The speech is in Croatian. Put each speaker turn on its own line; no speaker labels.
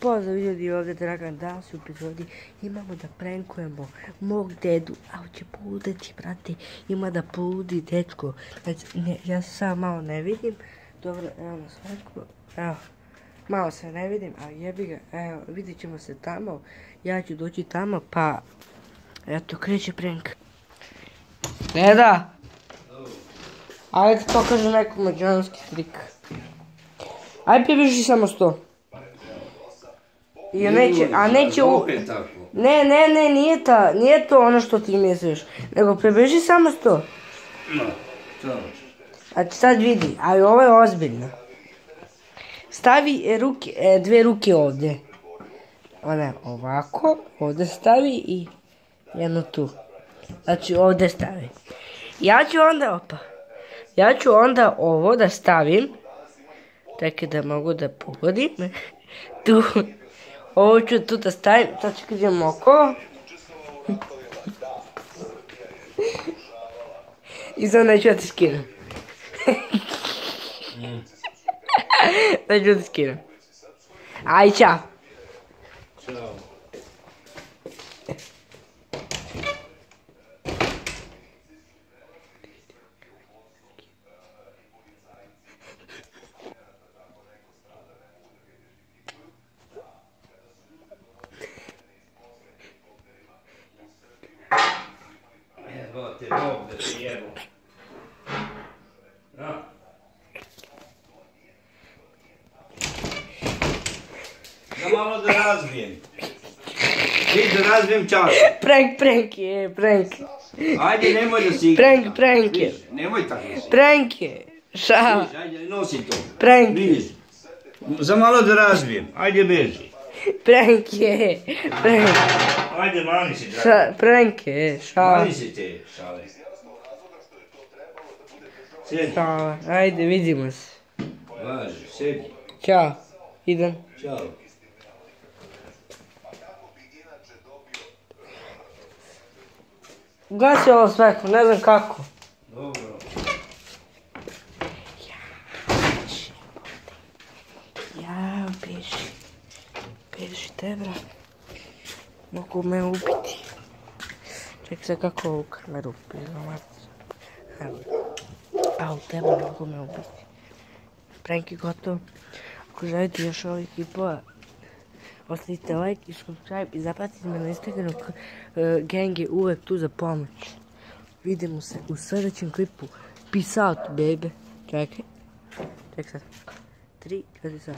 Pozdrav ljudi, ovdje Dragan, danas u epizodi imamo da prankujemo mog dedu, a će poludeti, brate, ima da poludi dečko. Znači, ja se sam malo ne vidim, dobro, evo na svatko, evo, malo se ne vidim, a jebi ga, evo, vidit ćemo se tamo, ja ću doći tamo, pa, eto, kreće prank. Deda! Ajde, pokažu neku mađanski trik. Ajde, približi samo sto. I neće, a neće u... Ne, ne, ne, nije, ta, nije to ono što ti misliš. Nego približi samo sto.
No, to.
A ti sad vidi, ali ovo je ozbiljno. Stavi ruke, e, dve ruke ovdje. Ona ovako, ovdje stavi i jednu tu. Znači ovdje stavi. Ja ću onda, opa, ja ću onda ovo da stavim. Tako da mogu da pogodim. Tu, ovo ću tu da stavim, sad ću kad idem oko. I sad neću da ti skinem. neću da
Evo te Bog da te jebu. Ja. Da malo da razbijem. Ti da razbijem čas.
Prank, prank je, prank.
Ajde, nemoj da si
Prank, prank je.
Nemoj tako si.
Prank je.
Vidiš, Ajde, nosi to.
Prank je.
Za malo da razbijem. Ajde, beži.
Prank je. Prank.
Ajde, mani si, drago.
Ša, prank je. Šao.
Mani si te šale. Sjedi.
Šao. Ajde, vidimo se.
Važi, sjedi.
Ćao. Idem.
Ćao.
Gasi ovo svetlo, ne znam kako.
Dobro.
Ja, beži. Beži te, bra. Mogu me ubiti. Ček se kako ovu kameru prizvamati. Evo. Au, tebe mogu me ubiti. Prank je gotov. Ako želite još ovih klipova, ostavite like i subscribe i zapratite me na Instagramu. e, Gang je uvek tu za pomoć. Vidimo se u sljedećem klipu. Peace out, baby. Čekaj. Čekaj sad. Tri, četiri, sad.